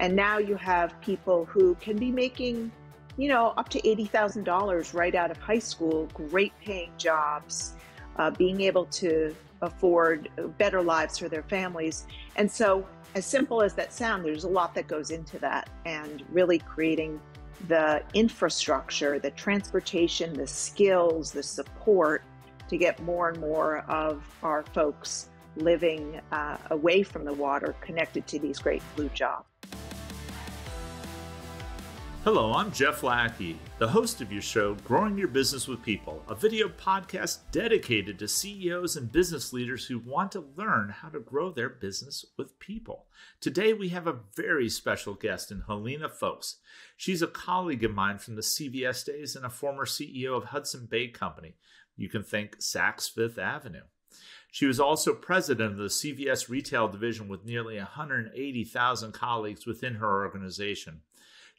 And now you have people who can be making, you know, up to $80,000 right out of high school, great paying jobs, uh, being able to afford better lives for their families. And so, as simple as that sounds, there's a lot that goes into that and really creating the infrastructure, the transportation, the skills, the support to get more and more of our folks living uh, away from the water connected to these great blue jobs. Hello, I'm Jeff Lackey, the host of your show, Growing Your Business with People, a video podcast dedicated to CEOs and business leaders who want to learn how to grow their business with people. Today, we have a very special guest in Helena Foulkes. She's a colleague of mine from the CVS days and a former CEO of Hudson Bay Company. You can think Saks Fifth Avenue. She was also president of the CVS retail division with nearly 180,000 colleagues within her organization.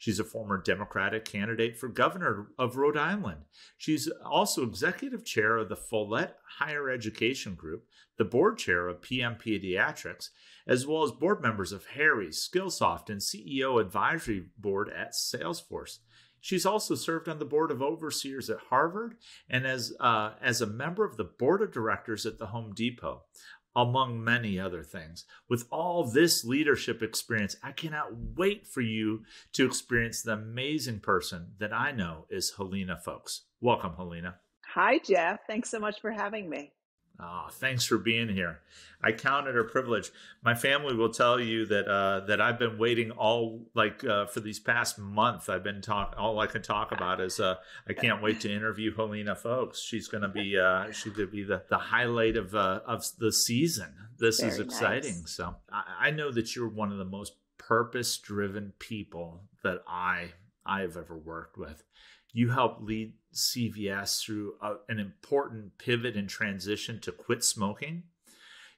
She's a former Democratic candidate for governor of Rhode Island. She's also executive chair of the Follett Higher Education Group, the board chair of PM Pediatrics, as well as board members of Harry's, Skillsoft, and CEO advisory board at Salesforce. She's also served on the board of overseers at Harvard and as uh, as a member of the board of directors at the Home Depot among many other things. With all this leadership experience, I cannot wait for you to experience the amazing person that I know is Helena Foulkes. Welcome, Helena. Hi, Jeff. Thanks so much for having me. Oh, thanks for being here. I count it a privilege. My family will tell you that uh, that I've been waiting all like uh, for these past month. I've been talk. All I can talk about is uh, I can't wait to interview Helena Foulkes. She's going to be uh, she's going to be the, the highlight of uh, of the season. This Very is exciting. Nice. So I, I know that you're one of the most purpose driven people that I I have ever worked with. You help lead CVS through a, an important pivot and transition to quit smoking.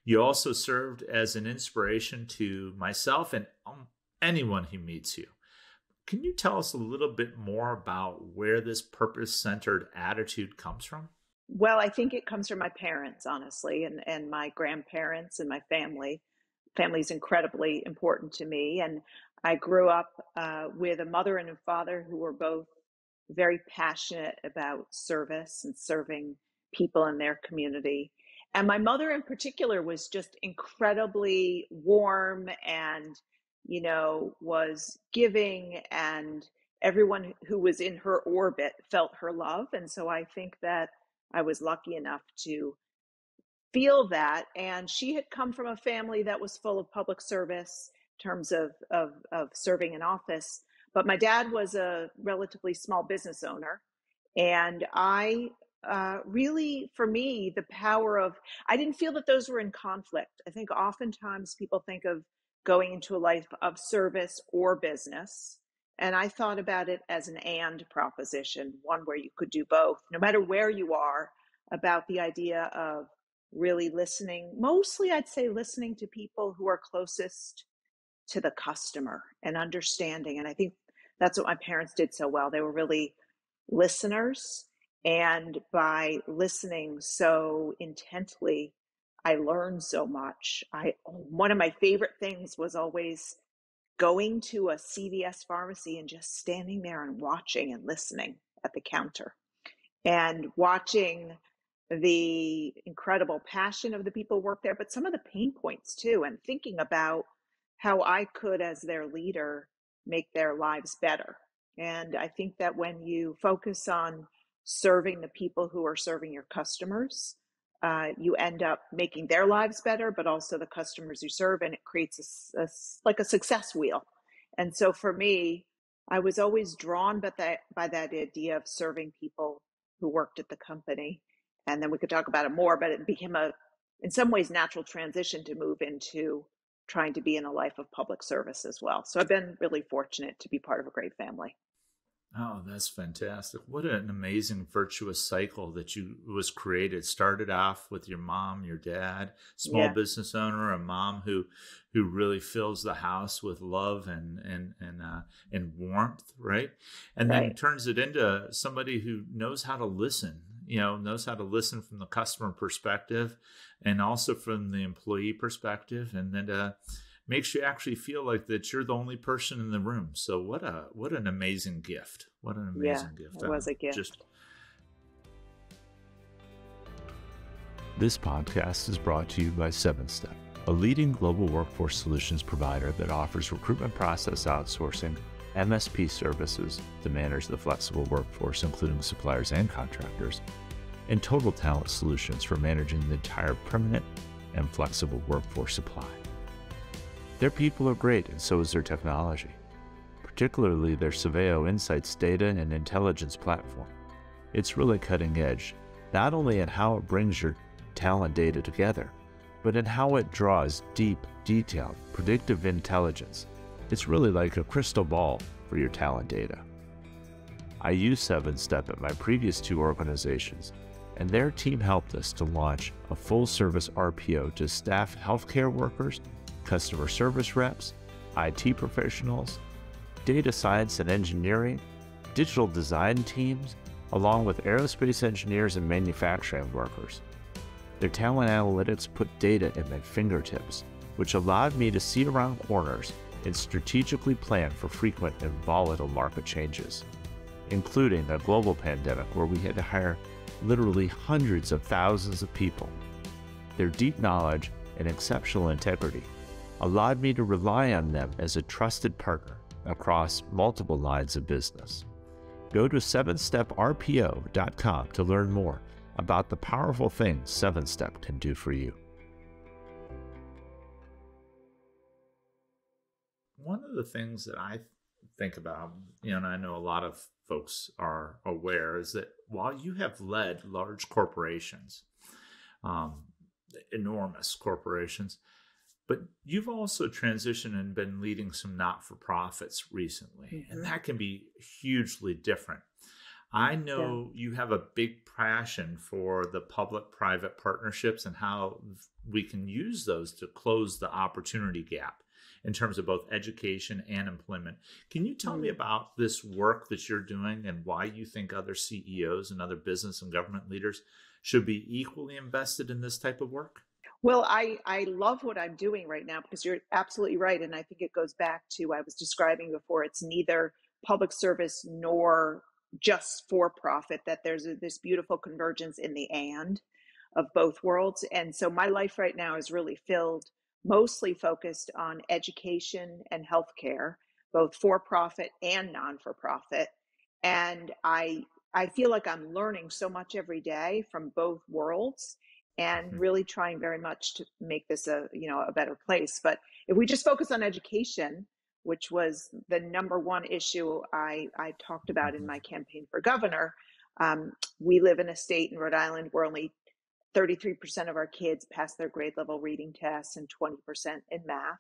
You also served as an inspiration to myself and um, anyone who meets you. Can you tell us a little bit more about where this purpose centered attitude comes from? Well, I think it comes from my parents, honestly, and, and my grandparents and my family. Family is incredibly important to me. And I grew up uh, with a mother and a father who were both very passionate about service and serving people in their community. And my mother, in particular, was just incredibly warm and, you know, was giving, and everyone who was in her orbit felt her love. And so I think that I was lucky enough to feel that. And she had come from a family that was full of public service in terms of, of, of serving in office. But my dad was a relatively small business owner. And I uh, really, for me, the power of, I didn't feel that those were in conflict. I think oftentimes people think of going into a life of service or business. And I thought about it as an and proposition, one where you could do both, no matter where you are, about the idea of really listening. Mostly, I'd say listening to people who are closest to the customer and understanding. And I think that's what my parents did so well. They were really listeners. And by listening so intently, I learned so much. I one of my favorite things was always going to a CVS pharmacy and just standing there and watching and listening at the counter and watching the incredible passion of the people work there, but some of the pain points too, and thinking about how I could, as their leader, make their lives better. And I think that when you focus on serving the people who are serving your customers, uh, you end up making their lives better, but also the customers you serve, and it creates a, a, like a success wheel. And so for me, I was always drawn by that by that idea of serving people who worked at the company. And then we could talk about it more, but it became a, in some ways, natural transition to move into trying to be in a life of public service as well. So I've been really fortunate to be part of a great family. Oh, that's fantastic. What an amazing virtuous cycle that you was created. Started off with your mom, your dad, small yeah. business owner, a mom who who really fills the house with love and and and uh, and warmth, right? And right. then turns it into somebody who knows how to listen, you know, knows how to listen from the customer perspective and also from the employee perspective and then to makes you actually feel like that you're the only person in the room. So what a what an amazing gift. What an amazing yeah, gift. It was a gift. Just This podcast is brought to you by Seven Step, a leading global workforce solutions provider that offers recruitment process outsourcing, MSP services to manage the flexible workforce, including suppliers and contractors, and total talent solutions for managing the entire permanent and flexible workforce supply. Their people are great, and so is their technology, particularly their Surveyo Insights data and intelligence platform. It's really cutting edge, not only in how it brings your talent data together, but in how it draws deep, detailed, predictive intelligence. It's really like a crystal ball for your talent data. I used 7 Step at my previous two organizations, and their team helped us to launch a full service RPO to staff healthcare workers, customer service reps, IT professionals, data science and engineering, digital design teams, along with aerospace engineers and manufacturing workers. Their talent analytics put data at my fingertips, which allowed me to see around corners and strategically plan for frequent and volatile market changes, including a global pandemic where we had to hire literally hundreds of thousands of people. Their deep knowledge and exceptional integrity allowed me to rely on them as a trusted partner across multiple lines of business. Go to 7steprpo.com to learn more about the powerful things 7 Step can do for you. One of the things that I think about, you know, and I know a lot of folks are aware, is that while you have led large corporations, um, enormous corporations, but you've also transitioned and been leading some not for profits recently, mm-hmm. and that can be hugely different. I know yeah. you have a big passion for the public private partnerships and how we can use those to close the opportunity gap in terms of both education and employment. Can you tell me mm. about this work that you're doing and why you think other CEOs and other business and government leaders should be equally invested in this type of work? Well, I, I love what I'm doing right now because you're absolutely right. And I think it goes back to I was describing before it's neither public service nor just for profit, that there's a, this beautiful convergence in the and of both worlds. And so my life right now is really filled, mostly focused on education and healthcare, both for profit and non for profit. And I I feel like I'm learning so much every day from both worlds and mm-hmm. really trying very much to make this a you know a better place but if we just focus on education which was the number one issue I, I talked about in mm-hmm. my campaign for governor. Um, we live in a state in Rhode Island where only 33% of our kids pass their grade level reading tests and 20% in math.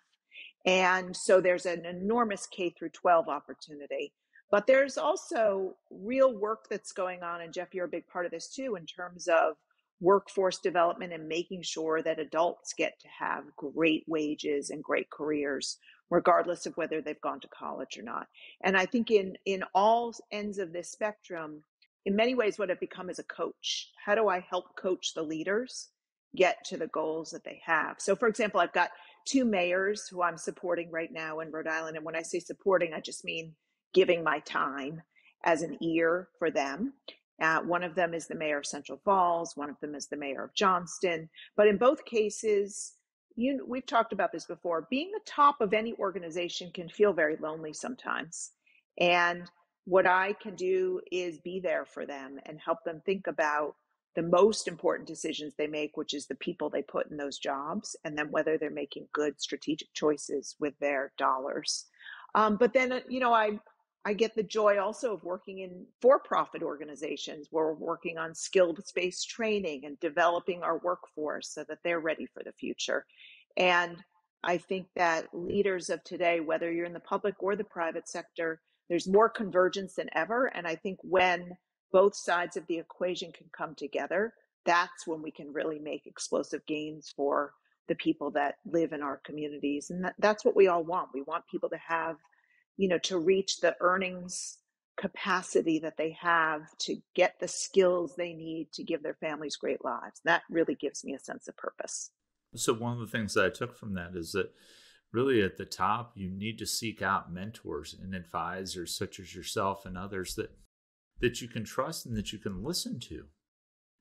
And so there's an enormous K through 12 opportunity. But there's also real work that's going on. And Jeff, you're a big part of this too, in terms of workforce development and making sure that adults get to have great wages and great careers regardless of whether they've gone to college or not. And I think in in all ends of this spectrum, in many ways, what I've become is a coach. How do I help coach the leaders get to the goals that they have? So, for example, I've got two mayors who I'm supporting right now in Rhode Island. And when I say supporting, I just mean giving my time as an ear for them. Uh, one of them is the mayor of Central Falls, one of them is the mayor of Johnston. But in both cases, you we've talked about this before being the top of any organization can feel very lonely sometimes and what i can do is be there for them and help them think about the most important decisions they make which is the people they put in those jobs and then whether they're making good strategic choices with their dollars um, but then uh, you know i I get the joy also of working in for profit organizations where we're working on skill based training and developing our workforce so that they're ready for the future. And I think that leaders of today, whether you're in the public or the private sector, there's more convergence than ever. And I think when both sides of the equation can come together, that's when we can really make explosive gains for the people that live in our communities. And that, that's what we all want. We want people to have you know, to reach the earnings capacity that they have to get the skills they need to give their families great lives. That really gives me a sense of purpose. So, one of the things that I took from that is that really at the top, you need to seek out mentors and advisors such as yourself and others that that you can trust and that you can listen to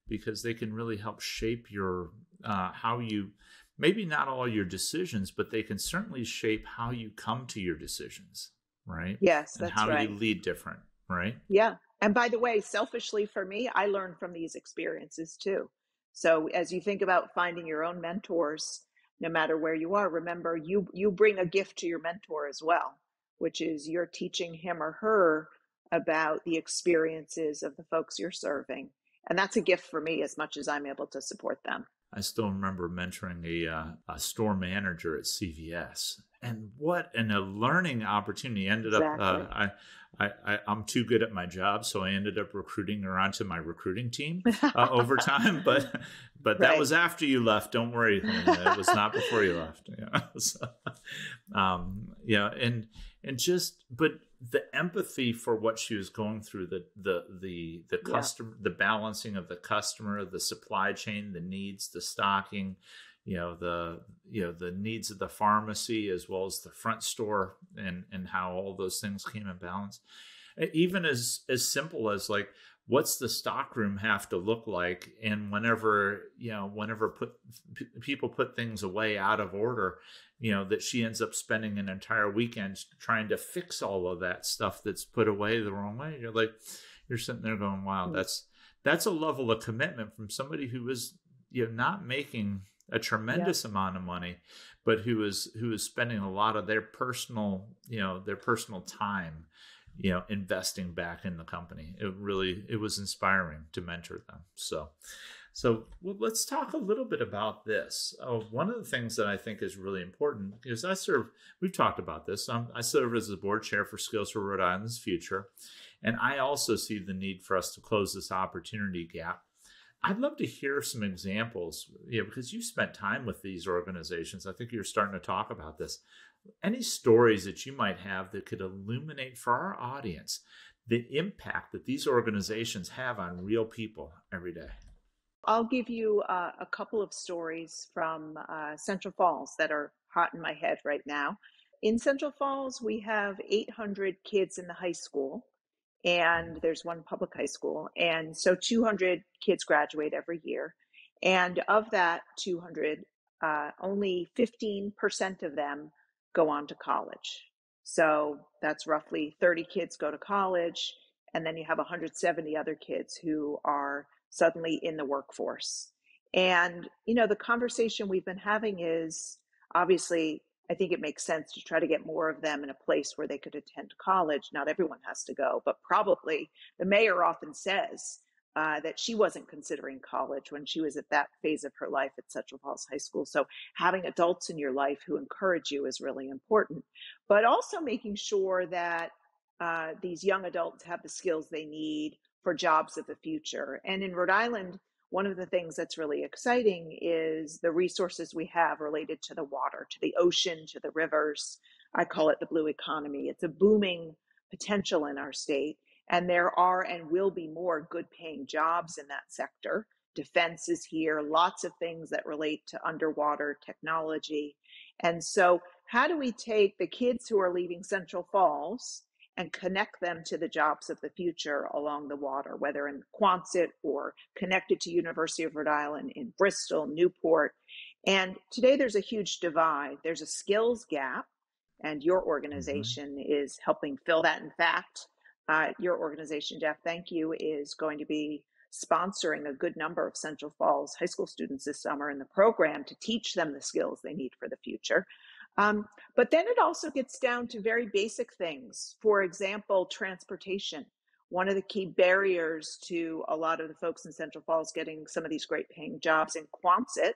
because they can really help shape your uh, how you maybe not all your decisions but they can certainly shape how you come to your decisions right? Yes and how right you lead different right? Yeah and by the way selfishly for me i learned from these experiences too. So as you think about finding your own mentors no matter where you are remember you you bring a gift to your mentor as well which is you're teaching him or her about the experiences of the folks you're serving. And that's a gift for me as much as i'm able to support them. I still remember mentoring a, uh, a store manager at cvs and what an, a learning opportunity ended exactly. up uh, I, I, I am too good at my job so i ended up recruiting her onto my recruiting team uh, over time but but that right. was after you left don't worry it was not before you left yeah so, um yeah and and just but the empathy for what she was going through the the the the customer yeah. the balancing of the customer the supply chain the needs the stocking you know the you know the needs of the pharmacy as well as the front store and and how all those things came in balance even as as simple as like what's the stockroom have to look like and whenever you know whenever put p- people put things away out of order you know that she ends up spending an entire weekend trying to fix all of that stuff that's put away the wrong way you're like you're sitting there going wow mm. that's that's a level of commitment from somebody who is you know not making a tremendous yeah. amount of money but who is who is spending a lot of their personal you know their personal time you know investing back in the company. It really it was inspiring to mentor them. So so well, let's talk a little bit about this. Uh, one of the things that i think is really important is i serve we've talked about this. Um, i serve as the board chair for skills for rhode island's future and i also see the need for us to close this opportunity gap I'd love to hear some examples, you know, because you've spent time with these organizations. I think you're starting to talk about this any stories that you might have that could illuminate for our audience the impact that these organizations have on real people every day. I'll give you uh, a couple of stories from uh, Central Falls that are hot in my head right now. In Central Falls, we have 800 kids in the high school, and there's one public high school. And so 200 kids graduate every year. And of that 200, uh, only 15% of them go on to college. So that's roughly 30 kids go to college, and then you have 170 other kids who are suddenly in the workforce. And, you know, the conversation we've been having is obviously, I think it makes sense to try to get more of them in a place where they could attend college. Not everyone has to go, but probably the mayor often says, uh, that she wasn't considering college when she was at that phase of her life at Central Falls High School. So having adults in your life who encourage you is really important, but also making sure that uh, these young adults have the skills they need for jobs of the future. And in Rhode Island, one of the things that's really exciting is the resources we have related to the water, to the ocean, to the rivers. I call it the blue economy. It's a booming potential in our state. And there are and will be more good paying jobs in that sector. Defense is here, lots of things that relate to underwater technology. And so, how do we take the kids who are leaving Central Falls and connect them to the jobs of the future along the water, whether in Quonset or connected to University of Rhode Island in Bristol, Newport. And today there's a huge divide. There's a skills gap, and your mm-hmm. organization mm-hmm. is helping fill that. In fact, uh, your organization, Jeff, thank you, is going to be sponsoring a good number of Central Falls high school students this summer in the program to teach them the skills they need for the future. Um, but then it also gets down to very basic things. For example, transportation. One of the key barriers to a lot of the folks in Central Falls getting some of these great paying jobs in Quonset,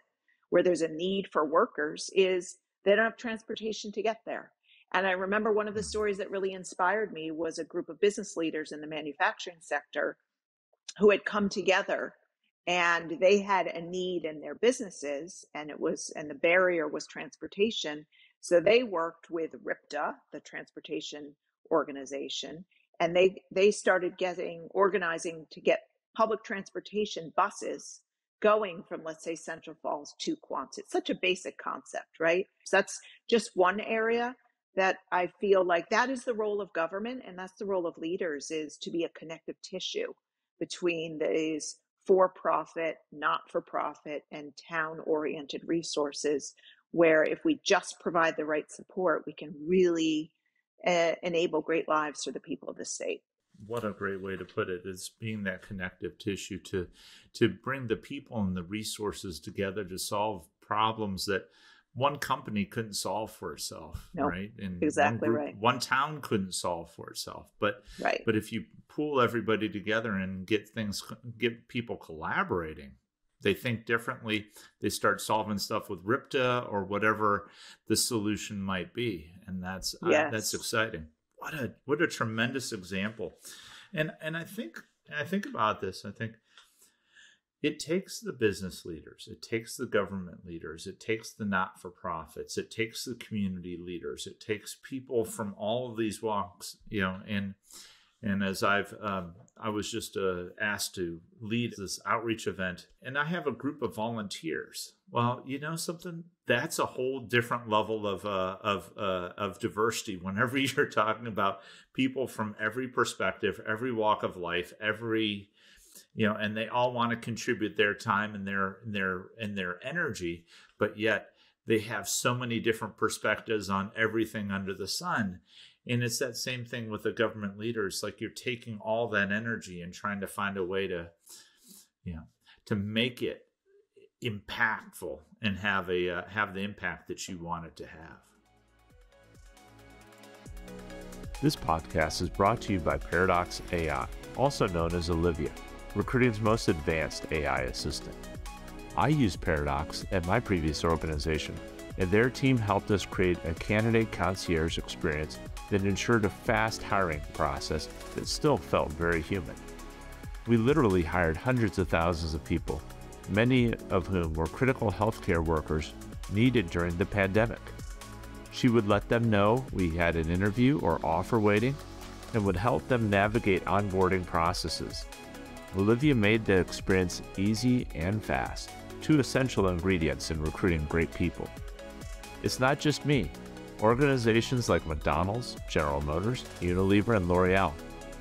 where there's a need for workers, is they don't have transportation to get there. And I remember one of the stories that really inspired me was a group of business leaders in the manufacturing sector who had come together and they had a need in their businesses and it was and the barrier was transportation so they worked with ripta the transportation organization and they they started getting organizing to get public transportation buses going from, let's say, Central Falls to Quonset. It's such a basic concept, right? So that's just one area that I feel like that is the role of government and that's the role of leaders is to be a connective tissue between these for profit, not for profit, and town oriented resources. Where if we just provide the right support, we can really uh, enable great lives for the people of the state. What a great way to put it. is being that connective tissue to to bring the people and the resources together to solve problems that one company couldn't solve for itself nope, right? And exactly one group, right. one town couldn't solve for itself. But right. but if you pull everybody together and get things get people collaborating they think differently they start solving stuff with ripta or whatever the solution might be. And that's yes. uh, that's exciting. What a what a tremendous example. And and i think i think about this i think it takes the business leaders it takes the government leaders it takes the not-for-profits it takes the community leaders it takes people from all of these walks you know and and as I've, um, I was just uh, asked to lead this outreach event, and I have a group of volunteers. Well, you know something? That's a whole different level of uh, of uh, of diversity. Whenever you're talking about people from every perspective, every walk of life, every you know, and they all want to contribute their time and their and their and their energy, but yet they have so many different perspectives on everything under the sun and it's that same thing with the government leaders like you're taking all that energy and trying to find a way to you know to make it impactful and have a uh, have the impact that you want it to have. This podcast is brought to you by paradox ai also known as olivia recruiting's most advanced ai assistant. I used paradox at my previous organization and their team helped us create a candidate concierge experience that ensured a fast hiring process that still felt very human. We literally hired hundreds of thousands of people, many of whom were critical healthcare workers needed during the pandemic. She would let them know we had an interview or offer waiting and would help them navigate onboarding processes. Olivia made the experience easy and fast, two essential ingredients in recruiting great people. It's not just me. Organizations like McDonald's, General Motors, Unilever, and L'Oreal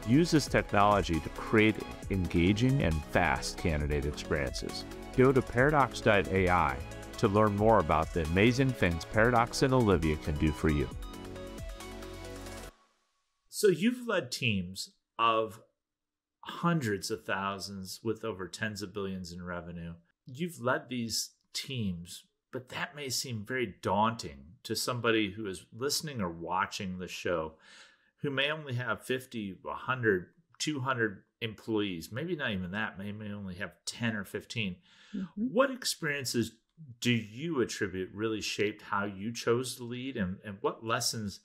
use this technology to create engaging and fast candidate experiences. Go to paradox.ai to learn more about the amazing things Paradox and Olivia can do for you. So, you've led teams of hundreds of thousands with over tens of billions in revenue. You've led these teams but that may seem very daunting to somebody who is listening or watching the show who may only have 50, 100, 200 employees, maybe not even that, maybe only have 10 or 15. Mm-hmm. What experiences do you attribute really shaped how you chose to lead and, and what lessons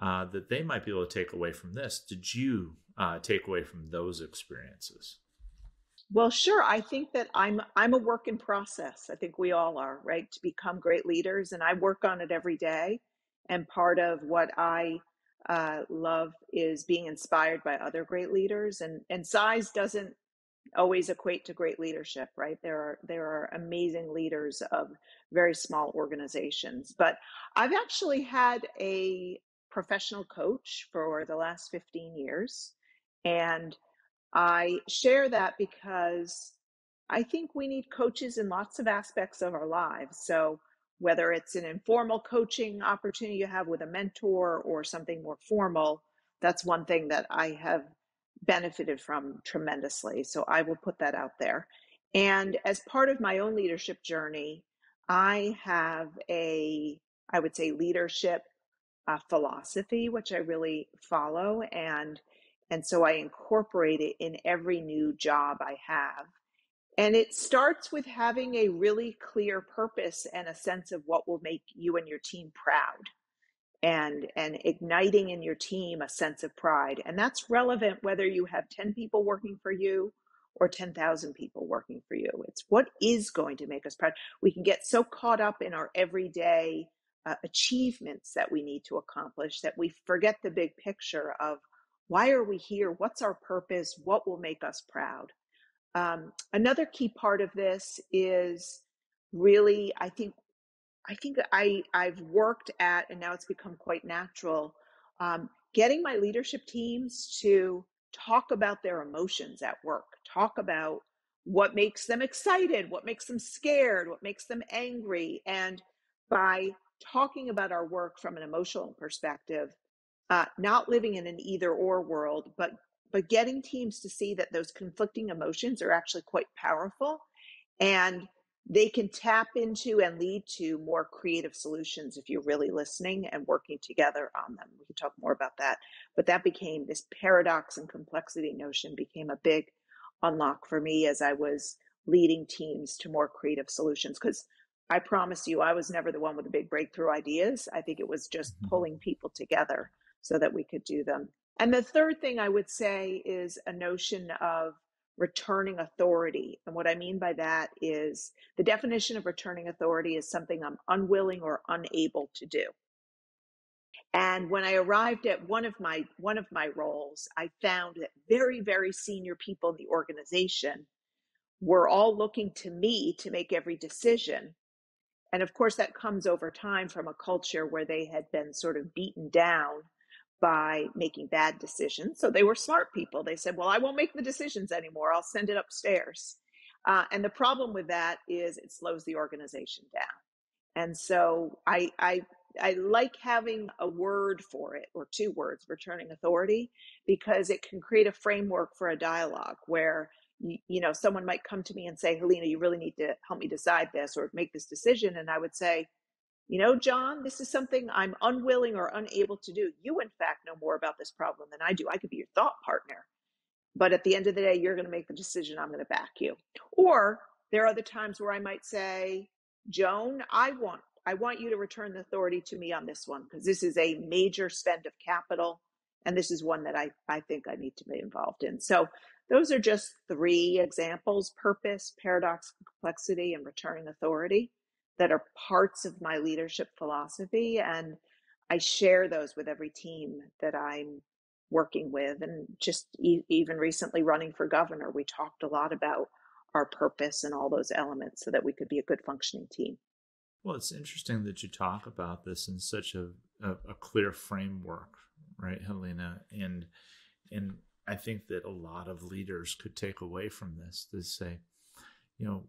uh, that they might be able to take away from this did you uh, take away from those experiences? Well, sure. I think that I'm I'm a work in process. I think we all are, right? To become great leaders, and I work on it every day. And part of what I uh, love is being inspired by other great leaders. And and size doesn't always equate to great leadership, right? There are there are amazing leaders of very small organizations. But I've actually had a professional coach for the last 15 years, and I share that because I think we need coaches in lots of aspects of our lives. So, whether it's an informal coaching opportunity you have with a mentor or something more formal, that's one thing that I have benefited from tremendously. So, I will put that out there. And as part of my own leadership journey, I have a, I would say, leadership uh, philosophy, which I really follow. And and so I incorporate it in every new job I have. And it starts with having a really clear purpose and a sense of what will make you and your team proud and and igniting in your team a sense of pride. And that's relevant whether you have 10 people working for you or 10,000 people working for you. It's what is going to make us proud. We can get so caught up in our everyday uh, achievements that we need to accomplish that we forget the big picture of why are we here? What's our purpose? What will make us proud? Um, another key part of this is really, I think, I think I I've worked at, and now it's become quite natural, um, getting my leadership teams to talk about their emotions at work, talk about what makes them excited, what makes them scared, what makes them angry, and by talking about our work from an emotional perspective, uh, not living in an either or world, but but getting teams to see that those conflicting emotions are actually quite powerful and they can tap into and lead to more creative solutions if you're really listening and working together on them. We can talk more about that. But that became this paradox and complexity notion became a big unlock for me as I was leading teams to more creative solutions. Because I promise you, I was never the one with the big breakthrough ideas. I think it was just mm-hmm. pulling people together so that we could do them. And the third thing I would say is a notion of returning authority. And what I mean by that is the definition of returning authority is something I'm unwilling or unable to do. And when I arrived at one of my one of my roles, I found that very very senior people in the organization were all looking to me to make every decision. And of course that comes over time from a culture where they had been sort of beaten down by making bad decisions. So they were smart people. They said, Well, I won't make the decisions anymore. I'll send it upstairs. Uh, and the problem with that is it slows the organization down. And so I, I, I like having a word for it or two words, returning authority, because it can create a framework for a dialogue where you, you know someone might come to me and say, Helena, you really need to help me decide this or make this decision. And I would say, you know, John, this is something I'm unwilling or unable to do. You, in fact, know more about this problem than I do. I could be your thought partner. But at the end of the day, you're going to make the decision. I'm going to back you. Or there are the times where I might say, Joan, I want I want you to return the authority to me on this one because this is a major spend of capital. And this is one that I, I think I need to be involved in. So those are just three examples purpose, paradox, complexity, and returning authority that are parts of my leadership philosophy. And I share those with every team that I'm working with. And just e- even recently running for governor, we talked a lot about our purpose and all those elements so that we could be a good functioning team. Well, it's interesting that you talk about this in such a, a, a clear framework, right, Helena? And and I think that a lot of leaders could take away from this to say, you know,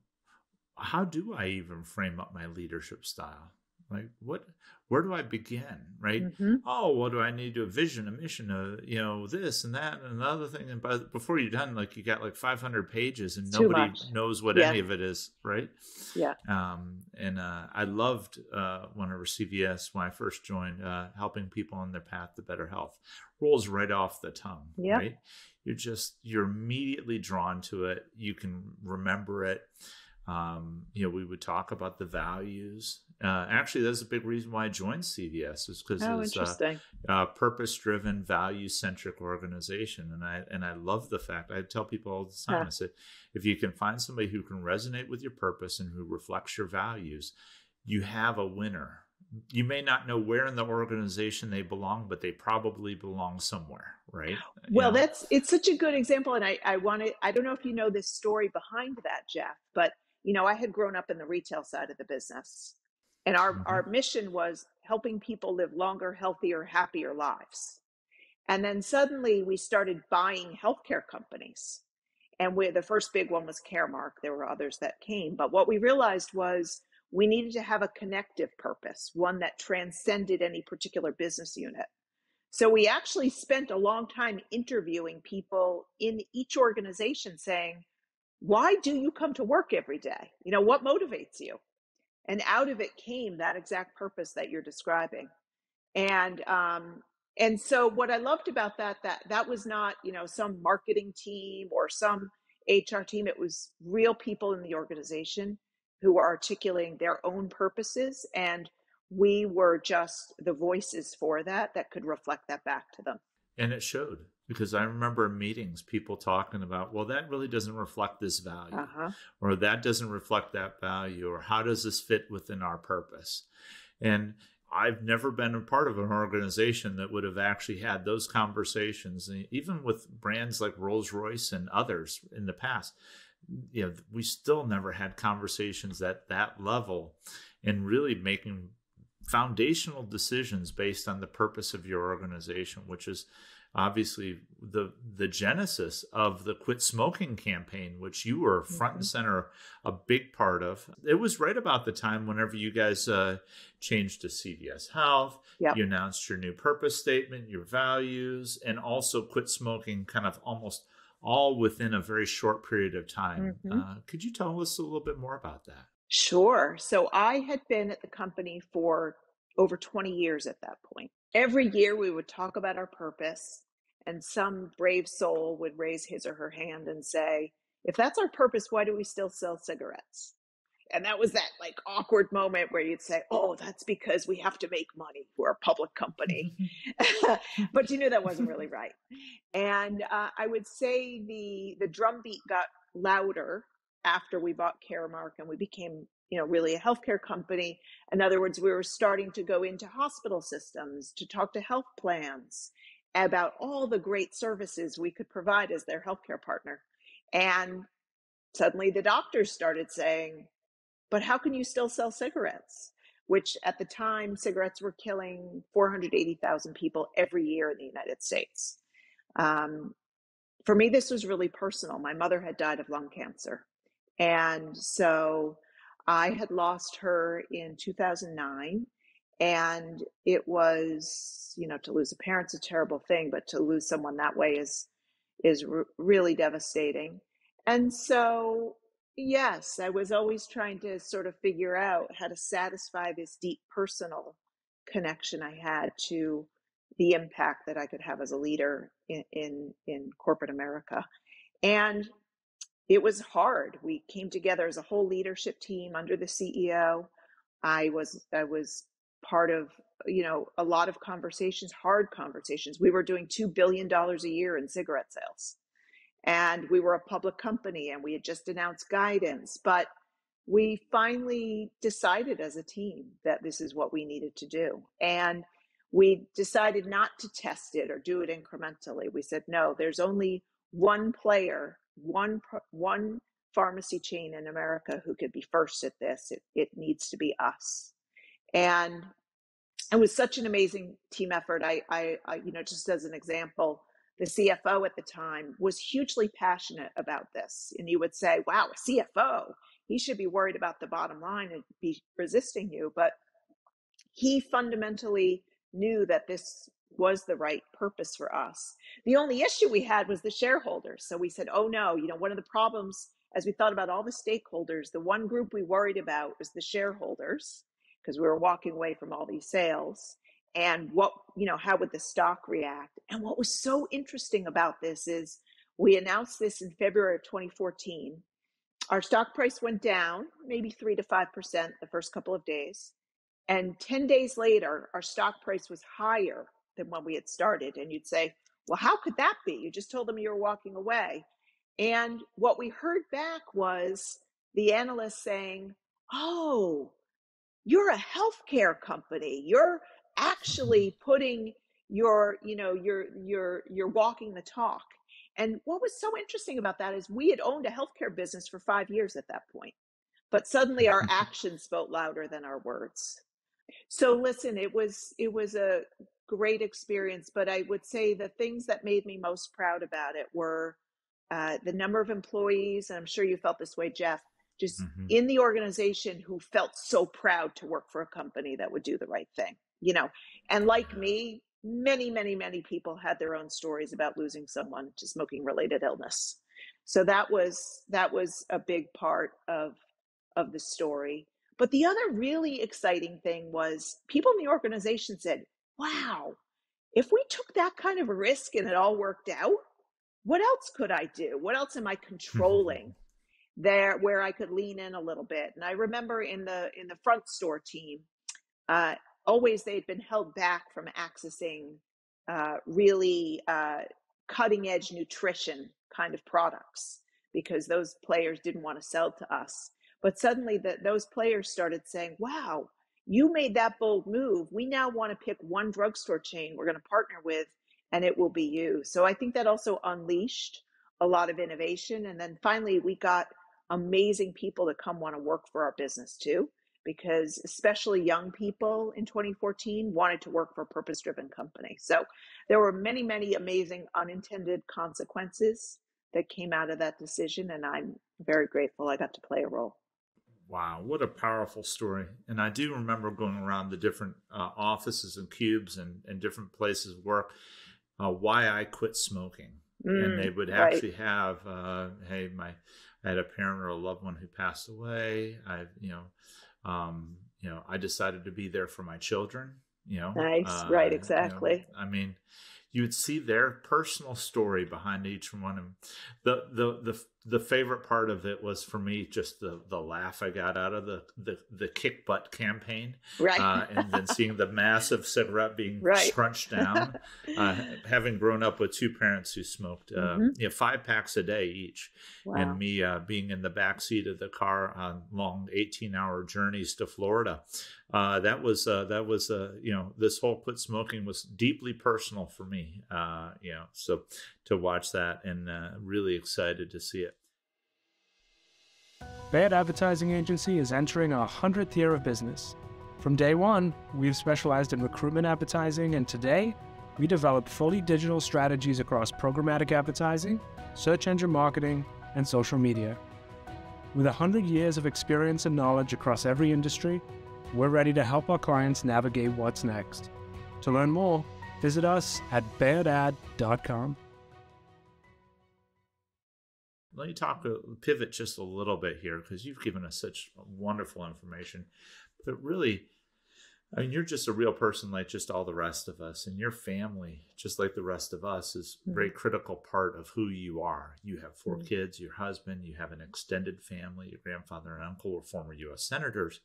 how do I even frame up my leadership style? Like what, where do I begin? Right? Mm-hmm. Oh, what do I need to a vision, a mission, a you know this and that and another thing. And by, before you're done, like you got like 500 pages and nobody knows what yeah. any of it is, right? Yeah. Um, and uh, I loved uh, when I was CVS when I first joined, uh, helping people on their path to better health. Rolls right off the tongue, yeah. right? You're just you're immediately drawn to it. You can remember it um, you know, we would talk about the values. Uh, actually, that's a big reason why I joined CVS is because oh, it's a, a purpose-driven, value-centric organization, and I and I love the fact. I tell people all the time. I said, if you can find somebody who can resonate with your purpose and who reflects your values, you have a winner. You may not know where in the organization they belong, but they probably belong somewhere, right? Well, you know? that's it's such a good example, and I I want to. I don't know if you know this story behind that, Jeff, but you know, I had grown up in the retail side of the business, and our, mm-hmm. our mission was helping people live longer, healthier, happier lives. And then suddenly we started buying healthcare companies. And we, the first big one was Caremark. There were others that came. But what we realized was we needed to have a connective purpose, one that transcended any particular business unit. So we actually spent a long time interviewing people in each organization saying, why do you come to work every day? You know, what motivates you? And out of it came that exact purpose that you're describing. And um, and so what I loved about that that that was not, you know, some marketing team or some HR team. It was real people in the organization who were articulating their own purposes and we were just the voices for that that could reflect that back to them. And it showed because I remember meetings, people talking about, well, that really doesn't reflect this value, uh-huh. or that doesn't reflect that value, or how does this fit within our purpose? And I've never been a part of an organization that would have actually had those conversations, even with brands like Rolls Royce and others in the past. you know we still never had conversations at that level and really making foundational decisions based on the purpose of your organization which is obviously the the genesis of the quit smoking campaign which you were front mm-hmm. and center a big part of it was right about the time whenever you guys uh, changed to cvs health yep. you announced your new purpose statement your values and also quit smoking kind of almost all within a very short period of time mm-hmm. uh, could you tell us a little bit more about that sure so i had been at the company for over 20 years at that point every year we would talk about our purpose and some brave soul would raise his or her hand and say, if that's our purpose, why do we still sell cigarettes? And that was that like awkward moment where you'd say, oh, that's because we have to make money. We're a public company. but you knew that wasn't really right. And uh, I would say the, the drumbeat got louder after we bought Caremark and we became you know really a healthcare company in other words we were starting to go into hospital systems to talk to health plans about all the great services we could provide as their healthcare partner. And suddenly the doctors started saying, but how can you still sell cigarettes? Which at the time, cigarettes were killing 480,000 people every year in the United States. Um, for me, this was really personal. My mother had died of lung cancer. And so I had lost her in 2009 and it was you know to lose a parent's a terrible thing but to lose someone that way is is really devastating. And so yes i was always trying to sort of figure out how to satisfy this deep personal connection i had to the impact that i could have as a leader in in, in corporate america. And it was hard. We came together as a whole leadership team under the ceo i was i was part of you know a lot of conversations hard conversations. We were doing 2 billion dollars a year in cigarette sales. And we were a public company and we had just announced guidance but we finally decided as a team that this is what we needed to do. And we decided not to test it or do it incrementally. We said no there's only one player one one pharmacy chain in america who could be first at this it, it needs to be us and it was such an amazing team effort. I, I, I, you know, just as an example, the CFO at the time was hugely passionate about this. And you would say, wow, a CFO, he should be worried about the bottom line and be resisting you. But he fundamentally knew that this was the right purpose for us. The only issue we had was the shareholders. So we said, oh no, you know, one of the problems as we thought about all the stakeholders, the one group we worried about was the shareholders because we were walking away from all these sales and what you know how would the stock react and what was so interesting about this is we announced this in february of 2014 our stock price went down maybe 3 to 5% the first couple of days and 10 days later our stock price was higher than when we had started and you'd say well how could that be you just told them you were walking away and what we heard back was the analyst saying oh you're a healthcare company. You're actually putting your, you know, you're you're you're walking the talk. And what was so interesting about that is we had owned a healthcare business for five years at that point, but suddenly our actions spoke louder than our words. So listen, it was it was a great experience, but I would say the things that made me most proud about it were uh, the number of employees, and I'm sure you felt this way, Jeff, just mm-hmm. in the organization who felt so proud to work for a company that would do the right thing, you know. And like me, many, many, many people had their own stories about losing someone to smoking related illness. So that was that was a big part of of the story. But the other really exciting thing was people in the organization said, "Wow, if we took that kind of a risk and it all worked out, what else could I do? What else am I controlling?" there where I could lean in a little bit. And I remember in the in the front store team, uh, always they'd been held back from accessing uh, really uh, cutting edge nutrition kind of products because those players didn't want to sell to us. But suddenly, the, those players started saying, "Wow, you made that bold move. We now want to pick one drugstore chain we're going to partner with, and it will be you." So I think that also unleashed a lot of innovation. And then finally, we got amazing people to come want to work for our business too, because especially young people in 2014 wanted to work for a purpose driven company. So there were many, many amazing unintended consequences that came out of that decision. And I'm very grateful I got to play a role. Wow, what a powerful story. And I do remember going around the different uh, offices and cubes and, and different places of work, uh, why I quit smoking. Mm, and they would actually right. have, uh, hey, my, I had a parent or a loved one who passed away. I, you know, um, you know, I decided to be there for my children. You know, nice, uh, right? Exactly. You know, I mean, you would see their personal story behind each one. And the the the the favorite part of it was for me just the the laugh I got out of the the, the kick butt campaign, right? Uh, and then seeing the massive cigarette being right. crunched down. uh, having grown up with two parents who smoked, uh, mm-hmm. you know, five packs a day each, wow. and me uh, being in the back seat of the car on long eighteen hour journeys to Florida. Uh, that was uh, that was you know this whole quit smoking was deeply personal for me. you know, so to watch that and uh, really excited to see it. Bayard Advertising Agency is entering our 100th year of business. From day one, we've specialized in recruitment advertising, and today, we develop fully digital strategies across programmatic advertising, search engine marketing, and social media. With 100 years of experience and knowledge across every industry, we're ready to help our clients navigate what's next. To learn more, visit us at bayardad.com. let me talk pivot just a little bit here because you've given us such wonderful information but really i mean you're just a real person like just all the rest of us and your family just like the rest of us is a very mm-hmm. critical part of who you are you have 4 mm-hmm. kids your husband you have an extended family your grandfather and uncle were former us senators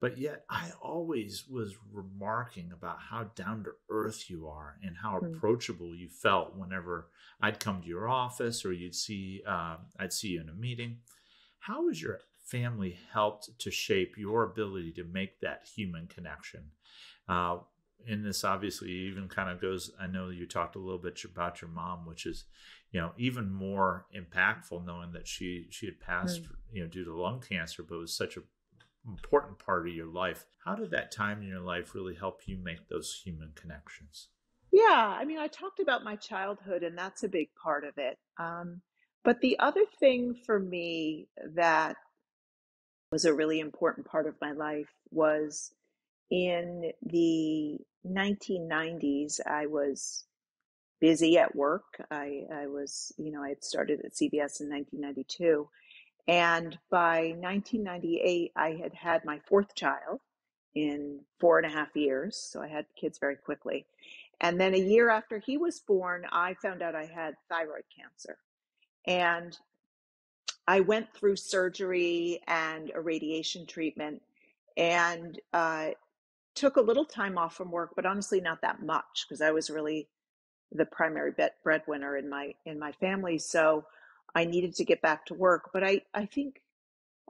but yet, I always was remarking about how down to earth you are and how mm. approachable you felt whenever I'd come to your office or you'd see uh, I'd see you in a meeting. How has your family helped to shape your ability to make that human connection? Uh, and this obviously even kind of goes. I know you talked a little bit about your mom, which is you know even more impactful knowing that she she had passed mm. you know due to lung cancer, but was such a important part of your life. How did that time in your life really help you make those human connections? Yeah, I mean, I talked about my childhood, and that's a big part of it. Um, but the other thing for me that was a really important part of my life was in the 1990s, I was busy at work. I, I was, you know, I had started at CVS in 1992 and by 1998, I had had my fourth child in four and a half years. So I had kids very quickly. And then a year after he was born, I found out I had thyroid cancer. And I went through surgery and a radiation treatment and uh, took a little time off from work, but honestly, not that much because I was really the primary breadwinner in my in my family. So I needed to get back to work. But I, I think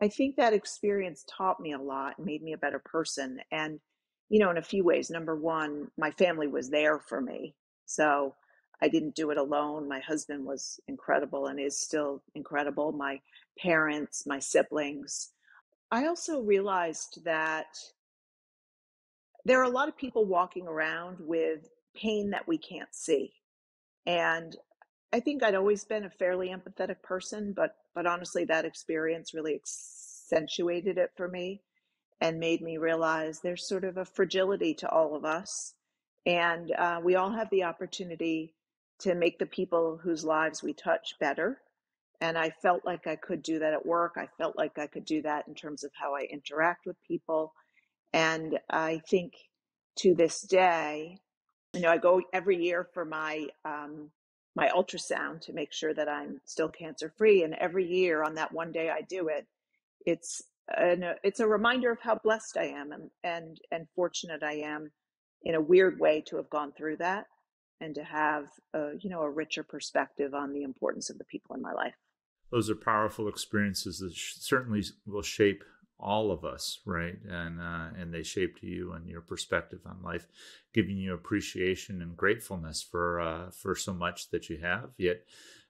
I think that experience taught me a lot and made me a better person. And, you know, in a few ways, number one, my family was there for me. So I didn't do it alone. My husband was incredible and is still incredible. My parents, my siblings. I also realized that there are a lot of people walking around with pain that we can't see. And I think I'd always been a fairly empathetic person, but but honestly, that experience really accentuated it for me and made me realize there's sort of a fragility to all of us, and uh, we all have the opportunity to make the people whose lives we touch better. And I felt like I could do that at work. I felt like I could do that in terms of how I interact with people. And I think to this day, you know, I go every year for my um, my ultrasound to make sure that I'm still cancer free. And every year on that one day I do it, it's an, uh, it's a reminder of how blessed I am and, and, and fortunate I am in a weird way to have gone through that and to have a, you know, a richer perspective on the importance of the people in my life. Those are powerful experiences that certainly will shape all of us, right? And uh, and they shaped you and your perspective on life, giving you appreciation and gratefulness for uh, for so much that you have. Yet,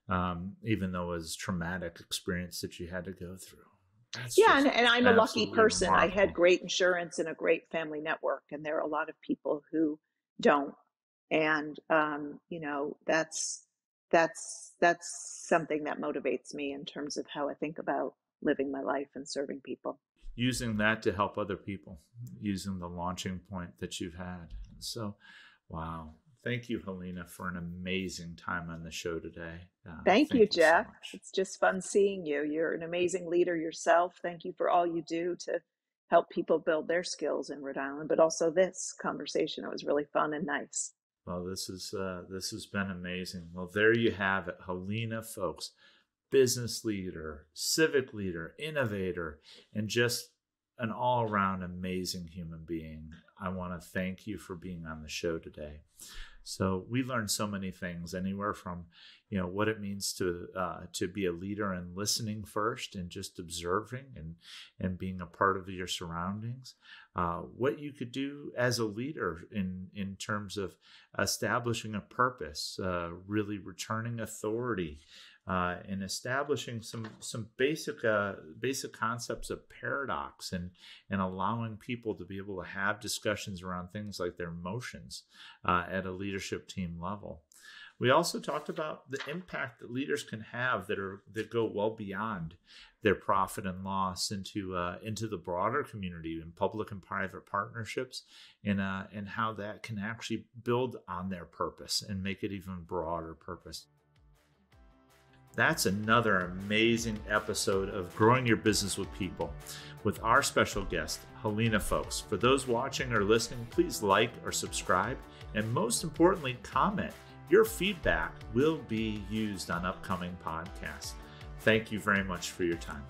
um, even though it was traumatic experience that you had to go through. That's yeah, and, and, I'm a lucky person. Remarkable. I had great insurance and a great family network, and there are a lot of people who don't. And um, you know, that's that's that's something that motivates me in terms of how I think about living my life and serving people. Using that to help other people, using the launching point that you've had. So, wow. Thank you, Helena, for an amazing time on the show today. Uh, thank, thank, you, Jeff. So it's just fun seeing you. You're an amazing leader yourself. Thank you for all you do to help people build their skills in Rhode Island, but also this conversation. It was really fun and nice. Well, this is uh, this has been amazing. Well, there you have it, Helena, Foulkes, business leader, civic leader, innovator, and just an all-around amazing human being. I want to thank you for being on the show today. So we learned so many things, anywhere from you know what it means to uh, to be a leader and listening first and just observing and and being a part of your surroundings uh, what you could do as a leader in in terms of establishing a purpose uh, really returning authority uh, and establishing some some basic uh, basic concepts of paradox and and allowing people to be able to have discussions around things like their emotions uh, at a leadership team level. We also talked about the impact that leaders can have that are that go well beyond their profit and loss into uh, into the broader community in public and private partnerships, and uh, and how that can actually build on their purpose and make it even broader purpose. That's another amazing episode of Growing Your Business with People with our special guest, Helena Foulkes. For those watching or listening, please like or subscribe, and most importantly, comment. Your feedback will be used on upcoming podcasts. Thank you very much for your time.